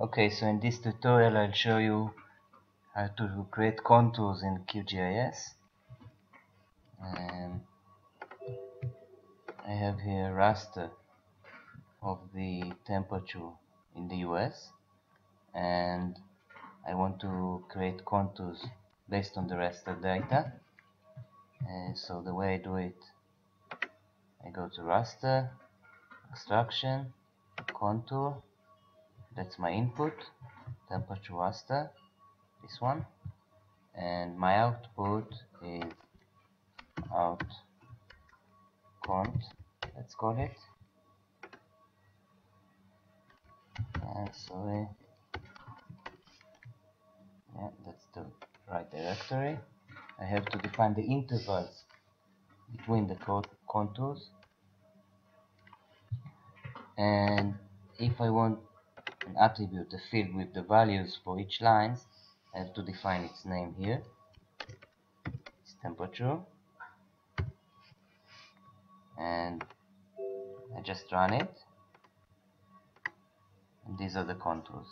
Okay, so in this tutorial I'll show you how to create contours in QGIS. I have here raster of the temperature in the US and I want to create contours based on the raster data. So the way I do it, I go to raster, extraction, contour, that's my input. Temperature raster this one. And my output is out cont let's call it. And sorry yeah that's the right directory. I have to define the intervals between the contours. And if I want an attribute, a field with the values for each lines, I have to define its name here. It's temperature. And I just run it. And these are the contours.